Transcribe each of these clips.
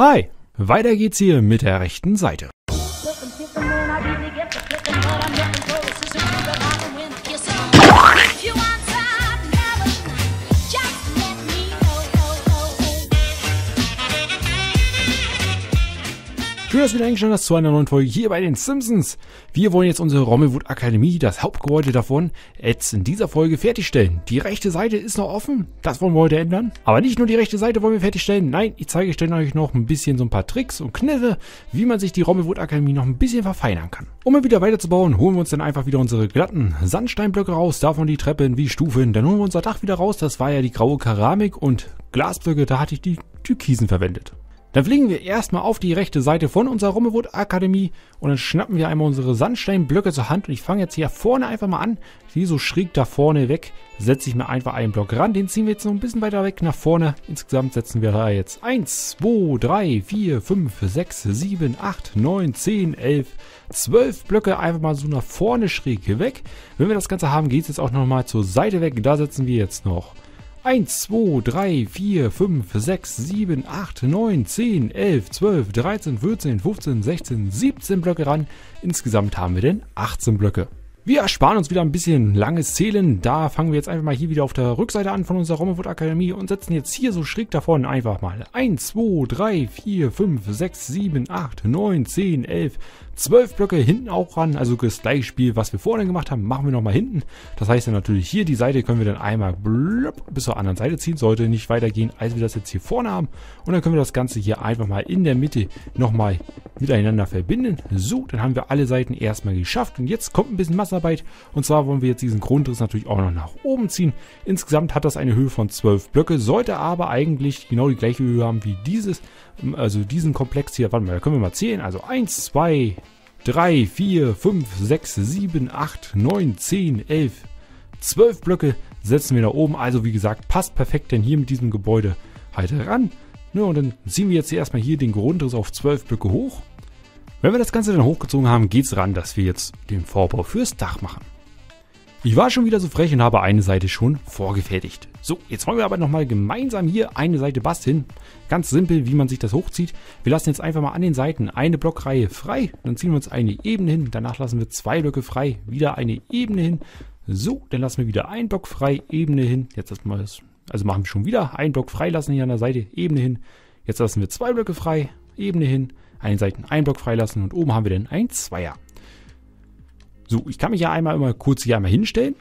Hi, weiter geht's hier mit der rechten Seite. Schön, dass ihr wieder eingeschaltet hast zu einer neuen Folge hier bei den Simpsons. Wir wollen jetzt unsere Rommelwood Akademie, das Hauptgebäude davon, jetzt in dieser Folge fertigstellen. Die rechte Seite ist noch offen, das wollen wir heute ändern. Aber nicht nur die rechte Seite wollen wir fertigstellen, nein, ich zeige euch noch ein bisschen so ein paar Tricks und Kniffe, wie man sich die Rommelwood Akademie noch ein bisschen verfeinern kann. Um mal wieder weiterzubauen, holen wir uns dann einfach wieder unsere glatten Sandsteinblöcke raus, davon die Treppen wie Stufen. Dann holen wir unser Dach wieder raus, das war ja die graue Keramik und Glasblöcke, da hatte ich die Türkisen verwendet. Dann fliegen wir erstmal auf die rechte Seite von unserer Rommelwood Akademie und dann schnappen wir einmal unsere Sandsteinblöcke zur Hand und ich fange jetzt hier vorne einfach mal an. Hier so schräg da vorne weg setze ich mir einfach einen Block ran. Den ziehen wir jetzt noch ein bisschen weiter weg nach vorne. Insgesamt setzen wir da jetzt 1, 2, 3, 4, 5, 6, 7, 8, 9, 10, 11, 12 Blöcke einfach mal so nach vorne schräg weg. Wenn wir das Ganze haben, geht es jetzt auch nochmal zur Seite weg. Da setzen wir jetzt noch 1, 2, 3, 4, 5, 6, 7, 8, 9, 10, 11, 12, 13, 14, 15, 16, 17 Blöcke ran. Insgesamt haben wir denn 18 Blöcke. Wir ersparen uns wieder ein bisschen langes Zählen. Da fangen wir jetzt einfach mal hier wieder auf der Rückseite an von unserer Rommelwood Akademie und setzen jetzt hier so schräg davon einfach mal 1, 2, 3, 4, 5, 6, 7, 8, 9, 10, 11, 12 Blöcke hinten auch ran. Also das gleiche Spiel, was wir vorhin gemacht haben, machen wir nochmal hinten. Das heißt dann natürlich hier die Seite können wir dann einmal bis zur anderen Seite ziehen. Sollte nicht weitergehen, als wir das jetzt hier vorne haben. Und dann können wir das Ganze hier einfach mal in der Mitte nochmal miteinander verbinden. So, dann haben wir alle Seiten erstmal geschafft. Und jetzt kommt ein bisschen Massarbeit. Und zwar wollen wir jetzt diesen Grundriss natürlich auch noch nach oben ziehen. Insgesamt hat das eine Höhe von 12 Blöcke, sollte aber eigentlich genau die gleiche Höhe haben wie dieses. Also diesen Komplex hier. Warte mal, da können wir mal zählen. Also 1, 2, 3, 4, 5, 6, 7, 8, 9, 10, 11, 12 Blöcke setzen wir da oben. Also wie gesagt, passt perfekt denn hier mit diesem Gebäude halt ran. Ja, und dann ziehen wir jetzt hier erstmal hier den Grundriss auf 12 Blöcke hoch. Wenn wir das Ganze dann hochgezogen haben, geht es ran, dass wir jetzt den Vorbau fürs Dach machen. Ich war schon wieder so frech und habe eine Seite schon vorgefertigt. So, jetzt wollen wir aber nochmal gemeinsam hier eine Seite basteln. Ganz simpel, wie man sich das hochzieht. Wir lassen jetzt einfach mal an den Seiten eine Blockreihe frei. Dann ziehen wir uns eine Ebene hin. Danach lassen wir zwei Blöcke frei. Wieder eine Ebene hin. So, dann lassen wir wieder einen Block frei, Ebene hin. Jetzt lassen wir das, also machen wir schon wieder einen Block frei lassen hier an der Seite, Ebene hin. Jetzt lassen wir zwei Blöcke frei, Ebene hin. Den Seiten einen Block freilassen und oben haben wir dann ein Zweier. So, ich kann mich ja einmal immer kurz hier einmal hinstellen.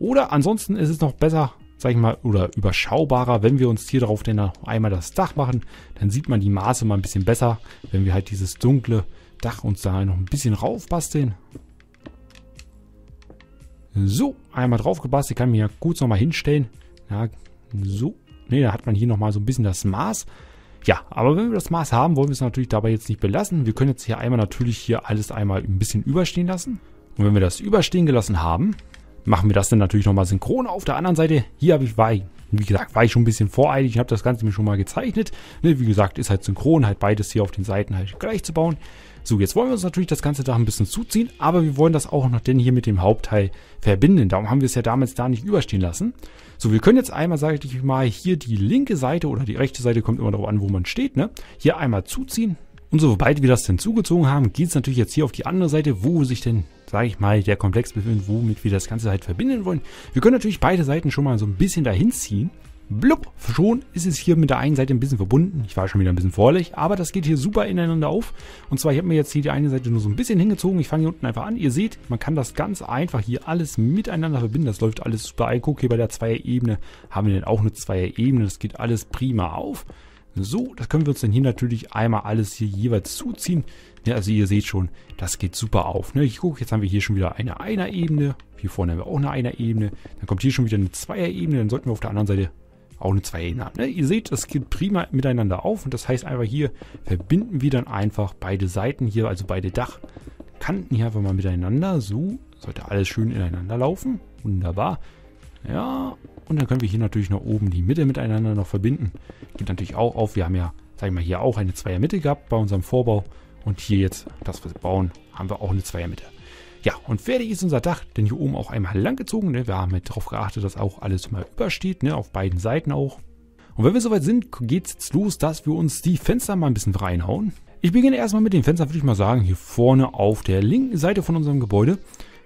Oder ansonsten ist es noch besser, sag ich mal, oder überschaubarer, wenn wir uns hier drauf denn einmal das Dach machen. Dann sieht man die Maße mal ein bisschen besser, wenn wir halt dieses dunkle Dach uns da noch ein bisschen raufbasteln. So, einmal drauf gebastelt, kann mich ja kurz nochmal hinstellen. Ja, so. Ne, da hat man hier nochmal so ein bisschen das Maß. Ja, aber wenn wir das Maß haben, wollen wir es natürlich dabei jetzt nicht belassen. Wir können jetzt hier einmal natürlich hier alles einmal ein bisschen überstehen lassen. Und wenn wir das überstehen gelassen haben, machen wir das dann natürlich nochmal synchron. Auf der anderen Seite, hier habe ich, war wie gesagt, war ich schon ein bisschen voreilig. Ich habe das Ganze mir schon mal gezeichnet. Ne, wie gesagt, ist halt synchron, halt beides hier auf den Seiten halt gleich zu bauen. So, jetzt wollen wir uns natürlich das ganze Dach ein bisschen zuziehen, aber wir wollen das auch noch denn hier mit dem Hauptteil verbinden. Darum haben wir es ja damals da nicht überstehen lassen. So, wir können jetzt einmal, sage ich mal, hier die linke Seite oder die rechte Seite, kommt immer darauf an, wo man steht, ne? Hier einmal zuziehen. Und sobald wir das denn zugezogen haben, geht es natürlich jetzt hier auf die andere Seite, wo sich denn, sage ich mal, der Komplex befindet, womit wir das Ganze halt verbinden wollen. Wir können natürlich beide Seiten schon mal so ein bisschen dahin ziehen. Blub, schon ist es hier mit der einen Seite ein bisschen verbunden. Ich war schon wieder ein bisschen vorlich, aber das geht hier super ineinander auf. Und zwar, ich habe mir jetzt hier die eine Seite nur so ein bisschen hingezogen. Ich fange hier unten einfach an. Ihr seht, man kann das ganz einfach hier alles miteinander verbinden. Das läuft alles super. Ich gucke hier bei der Zweier-Ebene haben wir dann auch eine Zweier-Ebene. Das geht alles prima auf. So, das können wir uns dann hier natürlich einmal alles hier jeweils zuziehen. Ja, also ihr seht schon, das geht super auf. Ne? Ich gucke, jetzt haben wir hier schon wieder eine Einer-Ebene. Hier vorne haben wir auch eine Einer-Ebene. Dann kommt hier schon wieder eine Zweier-Ebene. Dann sollten wir auf der anderen Seite auch eine Zweier-Ebene haben. Ne? Ihr seht, das geht prima miteinander auf. Und das heißt einfach hier verbinden wir dann einfach beide Seiten hier, also beide Dachkanten hier einfach mal miteinander. So, sollte alles schön ineinander laufen. Wunderbar. Ja, und dann können wir hier natürlich noch oben die Mitte miteinander noch verbinden. Geht natürlich auch auf. Wir haben ja, sag ich mal, hier auch eine Zweier-Mitte gehabt bei unserem Vorbau. Und hier jetzt, das wir bauen, haben wir auch eine Zweier-Mitte. Ja, und fertig ist unser Dach, denn hier oben auch einmal lang gezogen. Ne? Wir haben halt darauf geachtet, dass auch alles mal übersteht, ne? auf beiden Seiten auch. Und wenn wir soweit sind, geht's jetzt los, dass wir uns die Fenster mal ein bisschen reinhauen. Ich beginne erstmal mit den Fenstern, würde ich mal sagen, hier vorne auf der linken Seite von unserem Gebäude.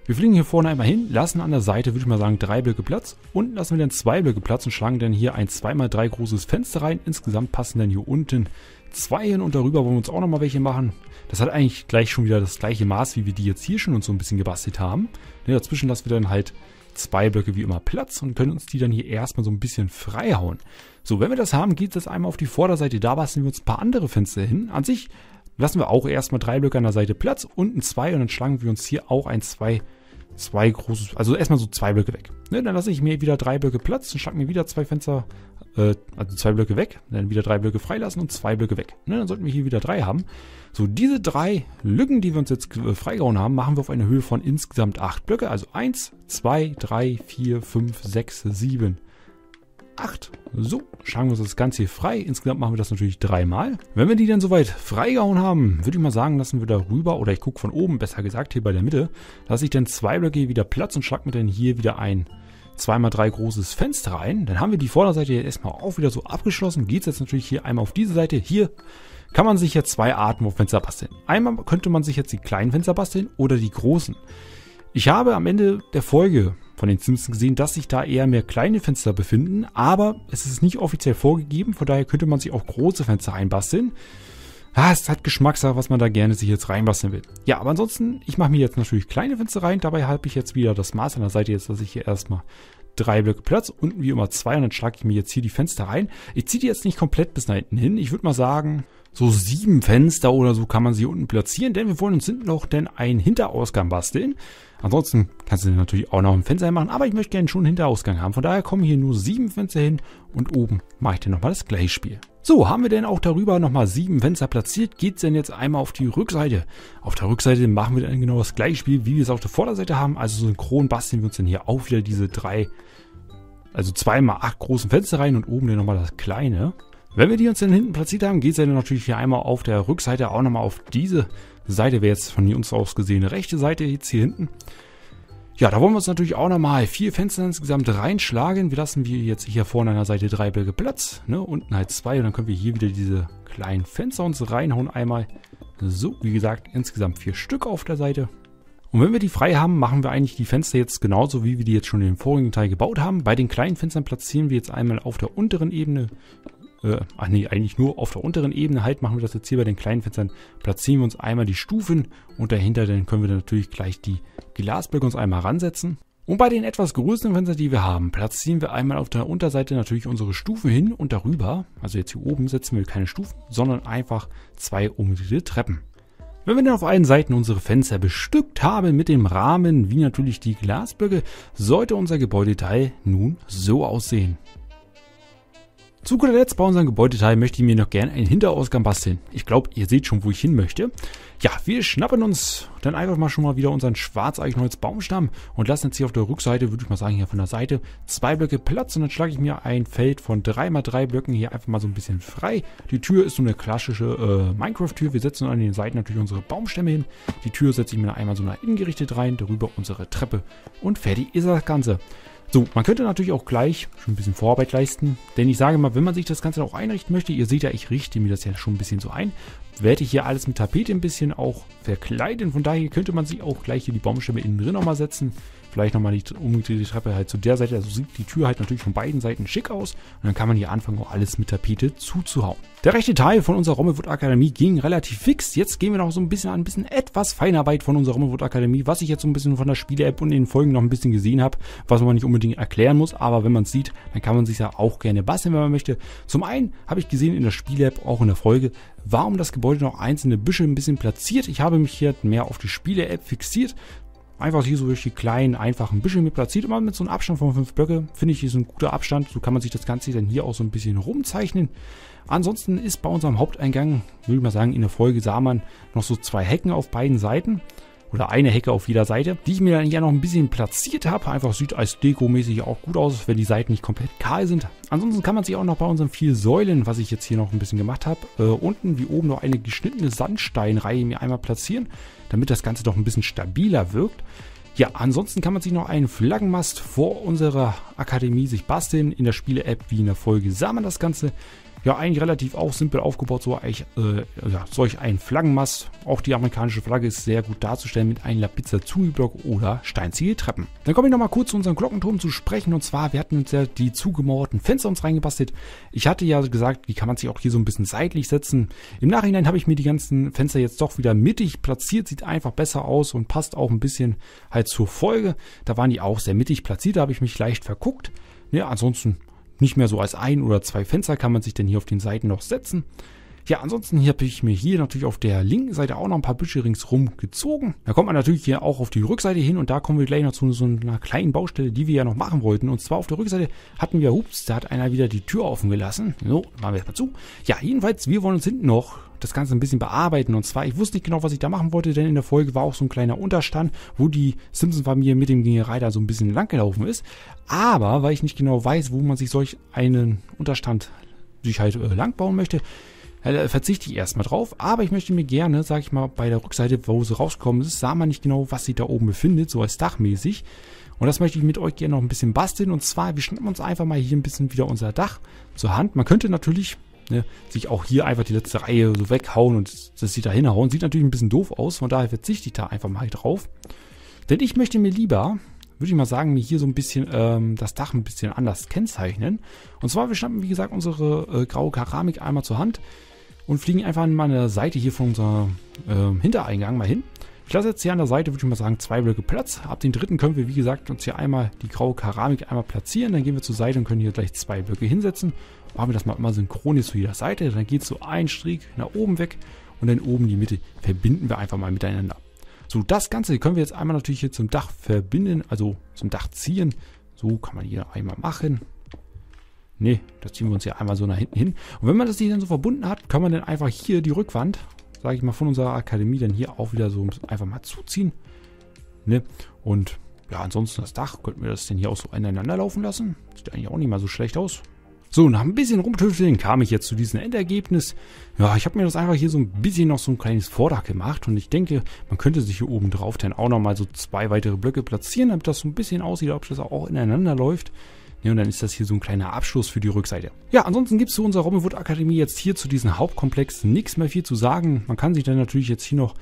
Wir fliegen hier vorne einmal hin, lassen an der Seite, würde ich mal sagen, drei Blöcke Platz. Unten lassen wir dann zwei Blöcke Platz und schlagen dann hier ein 2x3 großes Fenster rein. Insgesamt passen dann hier unten zwei hin und darüber wollen wir uns auch nochmal welche machen. Das hat eigentlich gleich schon wieder das gleiche Maß, wie wir die jetzt hier schon uns so ein bisschen gebastelt haben. Ne, dazwischen lassen wir dann halt zwei Blöcke wie immer Platz und können uns die dann hier erstmal so ein bisschen frei hauen. So, wenn wir das haben, geht das einmal auf die Vorderseite. Da basteln wir uns ein paar andere Fenster hin. An sich lassen wir auch erstmal drei Blöcke an der Seite Platz, unten zwei und dann schlagen wir uns hier auch ein zwei, zwei großes, also erstmal so zwei Blöcke weg. Ne, dann lasse ich mir wieder drei Blöcke Platz und schlage mir wieder zwei Fenster, äh, also zwei Blöcke weg, dann wieder drei Blöcke freilassen und zwei Blöcke weg. Ne, dann sollten wir hier wieder drei haben. So, diese drei Lücken, die wir uns jetzt freigehauen haben, machen wir auf eine Höhe von insgesamt acht Blöcke. Also eins, zwei, drei, vier, fünf, sechs, sieben, 8. So, schauen wir uns das Ganze hier frei. Insgesamt machen wir das natürlich dreimal. Wenn wir die dann soweit freigehauen haben, würde ich mal sagen, lassen wir darüber, oder ich gucke von oben, besser gesagt hier bei der Mitte, lasse ich dann zwei Blöcke wieder Platz und schlag mir dann hier wieder ein 2x3 großes Fenster rein. Dann haben wir die Vorderseite jetzt erstmal auch wieder so abgeschlossen. Geht es jetzt natürlich hier einmal auf diese Seite. Hier kann man sich jetzt zwei Arten auf Fenster basteln. Einmal könnte man sich jetzt die kleinen Fenster basteln oder die großen. Ich habe am Ende der Folge von den Simpsons gesehen, dass sich da eher mehr kleine Fenster befinden, aber es ist nicht offiziell vorgegeben, von daher könnte man sich auch große Fenster reinbasteln. Ah, es hat Geschmackssache, was man da gerne sich jetzt reinbasteln will. Ja, aber ansonsten, ich mache mir jetzt natürlich kleine Fenster rein, dabei habe ich jetzt wieder das Maß an der Seite jetzt, dass ich hier erstmal drei Blöcke Platz, unten wie immer zwei und dann schlage ich mir jetzt hier die Fenster rein. Ich ziehe die jetzt nicht komplett bis nach hinten hin. Ich würde mal sagen, so sieben Fenster oder so kann man sie unten platzieren, denn wir wollen uns hinten noch denn einen Hinterausgang basteln. Ansonsten kannst du natürlich auch noch ein Fenster machen, aber ich möchte gerne schon einen Hinterausgang haben. Von daher kommen hier nur sieben Fenster hin und oben mache ich dann nochmal das gleiche Spiel. So, haben wir denn auch darüber nochmal sieben Fenster platziert, geht's denn jetzt einmal auf die Rückseite. Auf der Rückseite machen wir dann genau das gleiche Spiel, wie wir es auf der Vorderseite haben. Also synchron basteln wir uns dann hier auch wieder diese drei, also zweimal acht großen Fenster rein und oben dann nochmal das kleine. Wenn wir die uns dann hinten platziert haben, geht es dann natürlich hier einmal auf der Rückseite auch nochmal auf diese Seite, wäre jetzt von uns aus gesehen rechte Seite jetzt hier hinten. Ja, da wollen wir uns natürlich auch nochmal vier Fenster insgesamt reinschlagen. Wir lassen wir jetzt hier vorne an der Seite drei Blöcke Platz, ne, unten halt zwei und dann können wir hier wieder diese kleinen Fenster uns reinhauen einmal. So, wie gesagt, insgesamt vier Stück auf der Seite. Und wenn wir die frei haben, machen wir eigentlich die Fenster jetzt genauso, wie wir die jetzt schon in dem vorigen Teil gebaut haben. Bei den kleinen Fenstern platzieren wir jetzt einmal auf der unteren Ebene äh, ach nee, eigentlich nur auf der unteren Ebene halt machen wir das jetzt hier bei den kleinen Fenstern, platzieren wir uns einmal die Stufen und dahinter dann können wir dann natürlich gleich die Glasblöcke uns einmal ransetzen. Und bei den etwas größeren Fenstern, die wir haben, platzieren wir einmal auf der Unterseite natürlich unsere Stufen hin und darüber, also jetzt hier oben setzen wir keine Stufen, sondern einfach zwei umgedrehte Treppen. Wenn wir dann auf allen Seiten unsere Fenster bestückt haben mit dem Rahmen, wie natürlich die Glasblöcke, sollte unser Gebäudeteil nun so aussehen. Zu guter Letzt bei unserem Gebäudeteil möchte ich mir noch gerne einen Hinterausgang basteln. Ich glaube, ihr seht schon, wo ich hin möchte. Ja, wir schnappen uns dann einfach mal schon mal wieder unseren Schwarz-Eichenholz Baumstamm und lassen jetzt hier auf der Rückseite, würde ich mal sagen, hier von der Seite zwei Blöcke Platz und dann schlage ich mir ein Feld von 3x3 Blöcken hier einfach mal so ein bisschen frei. Die Tür ist so eine klassische äh, Minecraft-Tür. Wir setzen an den Seiten natürlich unsere Baumstämme hin. Die Tür setze ich mir einmal so nach innen gerichtet rein, darüber unsere Treppe und fertig ist das Ganze. So, man könnte natürlich auch gleich schon ein bisschen Vorarbeit leisten, denn ich sage mal, wenn man sich das Ganze auch einrichten möchte, ihr seht ja, ich richte mir das ja schon ein bisschen so ein, werde ich hier alles mit Tapete ein bisschen auch verkleiden, von daher könnte man sich auch gleich hier die Baumstämme innen drin nochmal setzen, vielleicht nochmal die umgedrehte Treppe halt zu der Seite. Also sieht die Tür halt natürlich von beiden Seiten schick aus. Und dann kann man hier anfangen, auch alles mit Tapete zuzuhauen. Der rechte Teil von unserer Rommelwood Akademie ging relativ fix. Jetzt gehen wir noch so ein bisschen an ein bisschen etwas Feinarbeit von unserer Rommelwood Akademie, was ich jetzt so ein bisschen von der Spiele-App und in den Folgen noch ein bisschen gesehen habe, was man nicht unbedingt erklären muss. Aber wenn man es sieht, dann kann man sich ja auch gerne basteln, wenn man möchte. Zum einen habe ich gesehen in der Spiele-App, auch in der Folge, warum das Gebäude noch einzelne Büsche ein bisschen platziert. Ich habe mich hier mehr auf die Spiele-App fixiert. Einfach hier so durch die kleinen, einfachen Büsche mit platziert. Immer mit so einem Abstand von fünf Blöcke. Finde ich, ist ein guter Abstand. So kann man sich das Ganze dann hier auch so ein bisschen rumzeichnen. Ansonsten ist bei unserem Haupteingang, würde ich mal sagen, in der Folge sah man noch so zwei Hecken auf beiden Seiten. Oder eine Hecke auf jeder Seite, die ich mir dann ja noch ein bisschen platziert habe. Einfach sieht als Deko-mäßig auch gut aus, wenn die Seiten nicht komplett kahl sind. Ansonsten kann man sich auch noch bei unseren vier Säulen, was ich jetzt hier noch ein bisschen gemacht habe, äh, unten wie oben noch eine geschnittene Sandsteinreihe mir einmal platzieren, damit das Ganze doch ein bisschen stabiler wirkt. Ja, ansonsten kann man sich noch einen Flaggenmast vor unserer Akademie sich basteln. In der Spiele-App wie in der Folge sah man das Ganze. Ja, eigentlich relativ auch simpel aufgebaut, so eigentlich, äh, ja, solch ein Flaggenmast. Auch die amerikanische Flagge ist sehr gut darzustellen mit einem Lapizza Zui-Block oder Steinziegeltreppen. Dann komme ich nochmal kurz zu unserem Glockenturm zu sprechen. Und zwar, wir hatten uns ja die zugemauerten Fenster uns reingebastelt. Ich hatte ja gesagt, die kann man sich auch hier so ein bisschen seitlich setzen. Im Nachhinein habe ich mir die ganzen Fenster jetzt doch wieder mittig platziert. Sieht einfach besser aus und passt auch ein bisschen halt zur Folge. Da waren die auch sehr mittig platziert. Da habe ich mich leicht verguckt. Ja, ansonsten nicht mehr so als ein oder zwei Fenster kann man sich denn hier auf den Seiten noch setzen. Ja, ansonsten hier habe ich mir hier natürlich auf der linken Seite auch noch ein paar Büsche ringsrum gezogen. Da kommt man natürlich hier auch auf die Rückseite hin und da kommen wir gleich noch zu so einer kleinen Baustelle, die wir ja noch machen wollten. Und zwar auf der Rückseite hatten wir, hups, da hat einer wieder die Tür offen gelassen. So, machen wir erstmal zu. Ja, jedenfalls, wir wollen uns hinten noch das Ganze ein bisschen bearbeiten. Und zwar, ich wusste nicht genau, was ich da machen wollte, denn in der Folge war auch so ein kleiner Unterstand, wo die Simpson-Familie mit dem Reiter so ein bisschen langgelaufen ist. Aber, weil ich nicht genau weiß, wo man sich solch einen Unterstand sich halt äh, lang möchte, verzichte ich erstmal drauf. Aber ich möchte mir gerne, sag ich mal, bei der Rückseite, wo sie rausgekommen ist, sah man nicht genau, was sich da oben befindet, so als dachmäßig. Und das möchte ich mit euch gerne noch ein bisschen basteln. Und zwar, wir schnappen uns einfach mal hier ein bisschen wieder unser Dach zur Hand. Man könnte natürlich ne, sich auch hier einfach die letzte Reihe so weghauen und das sieht da hinhauen. Sieht natürlich ein bisschen doof aus, von daher verzichte ich da einfach mal drauf. Denn ich möchte mir lieber, würde ich mal sagen, mir hier so ein bisschen ähm, das Dach ein bisschen anders kennzeichnen. Und zwar, wir schnappen, wie gesagt, unsere äh, graue Keramik einmal zur Hand und fliegen einfach an meiner Seite hier von unserem äh, Hintereingang mal hin. Ich lasse jetzt hier an der Seite, würde ich mal sagen, zwei Blöcke Platz. Ab den dritten können wir, wie gesagt, uns hier einmal die graue Keramik einmal platzieren. Dann gehen wir zur Seite und können hier gleich zwei Blöcke hinsetzen. Machen wir das mal immer synchron zu jeder Seite. Dann geht so ein Strick nach oben weg und dann oben die Mitte verbinden wir einfach mal miteinander. So, das Ganze können wir jetzt einmal natürlich hier zum Dach verbinden, also zum Dach ziehen. So kann man hier einmal machen. Ne, das ziehen wir uns hier einmal so nach hinten hin. Und wenn man das hier dann so verbunden hat, kann man dann einfach hier die Rückwand, sage ich mal, von unserer Akademie dann hier auch wieder so einfach mal zuziehen. Ne? Und ja, ansonsten das Dach, könnten wir das denn hier auch so ineinander laufen lassen. Sieht eigentlich auch nicht mal so schlecht aus. So, nach ein bisschen rumtüfteln kam ich jetzt zu diesem Endergebnis. Ja, ich habe mir das einfach hier so ein bisschen noch so ein kleines Vordach gemacht und ich denke, man könnte sich hier oben drauf dann auch nochmal so zwei weitere Blöcke platzieren, damit das so ein bisschen aussieht, ob das auch ineinander läuft. Ja, und dann ist das hier so ein kleiner Abschluss für die Rückseite. Ja, ansonsten gibt es zu unserer Robinwood Akademie jetzt hier zu diesem Hauptkomplex nichts mehr viel zu sagen. Man kann sich dann natürlich jetzt hier noch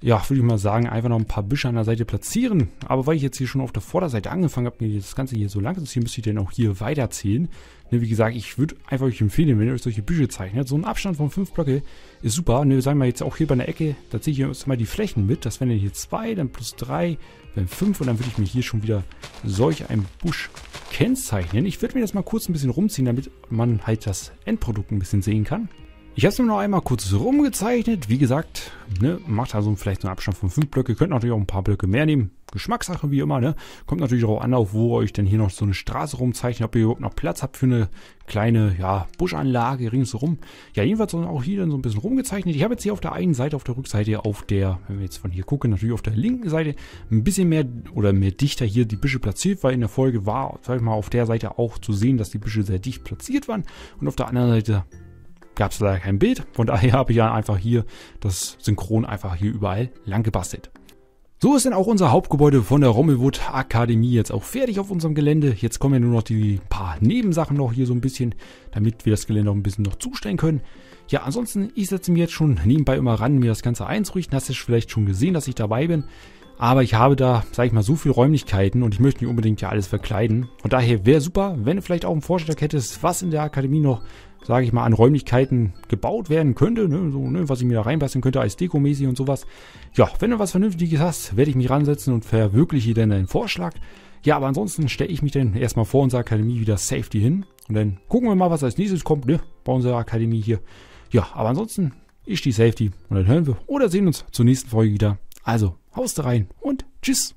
ja, würde ich mal sagen, einfach noch ein paar Büsche an der Seite platzieren. Aber weil ich jetzt hier schon auf der Vorderseite angefangen habe, mir das Ganze hier so lang zu ziehen, müsste ich dann auch hier weiterziehen. Ne, wie gesagt, ich würde einfach euch empfehlen, wenn ihr euch solche Büsche zeichnet, so ein Abstand von 5 Blöcke ist super. Ne, sagen wir jetzt auch hier bei der Ecke, da ziehe ich jetzt mal die Flächen mit. Das wären hier 2, dann plus 3, dann 5 und dann würde ich mir hier schon wieder solch einen Busch kennzeichnen. Ich würde mir das mal kurz ein bisschen rumziehen, damit man halt das Endprodukt ein bisschen sehen kann. Ich habe es mir noch einmal kurz rumgezeichnet. Wie gesagt, ne, macht also vielleicht so einen Abstand von 5 Blöcke. Könnt natürlich auch ein paar Blöcke mehr nehmen. Geschmackssache wie immer. Ne? Kommt natürlich darauf an, auf wo euch denn hier noch so eine Straße rumzeichnet. Ob ihr überhaupt noch Platz habt für eine kleine ja, Buschanlage ringsherum. Ja, jedenfalls auch hier dann so ein bisschen rumgezeichnet. Ich habe jetzt hier auf der einen Seite, auf der Rückseite, auf der, wenn wir jetzt von hier gucken, natürlich auf der linken Seite ein bisschen mehr oder mehr dichter hier die Büsche platziert, weil in der Folge war, sag ich mal, auf der Seite auch zu sehen, dass die Büsche sehr dicht platziert waren. Und auf der anderen Seite gab es leider kein Bild. Von daher habe ich ja einfach hier das Synchron einfach hier überall lang gebastelt. So ist denn auch unser Hauptgebäude von der Rommelwood Akademie jetzt auch fertig auf unserem Gelände. Jetzt kommen ja nur noch die paar Nebensachen noch hier so ein bisschen, damit wir das Gelände auch ein bisschen noch zustellen können. Ja, ansonsten, ich setze mir jetzt schon nebenbei immer ran, mir das Ganze einzurichten. Hast du vielleicht schon gesehen, dass ich dabei bin. Aber ich habe da, sag ich mal, so viele Räumlichkeiten und ich möchte nicht unbedingt ja alles verkleiden. Von daher wäre super, wenn du vielleicht auch einen Vorschlag hättest, was in der Akademie noch sage ich mal, an Räumlichkeiten gebaut werden könnte, ne, so, ne, was ich mir da reinpassen könnte als Dekomäßig und sowas. Ja, wenn du was Vernünftiges hast, werde ich mich ransetzen und verwirkliche dann deinen Vorschlag. Ja, aber ansonsten stelle ich mich dann erstmal vor unserer Akademie wieder Safety hin und dann gucken wir mal, was als nächstes kommt, ne, bei unserer Akademie hier. Ja, aber ansonsten ist die Safety und dann hören wir oder sehen uns zur nächsten Folge wieder. Also, haust rein und tschüss.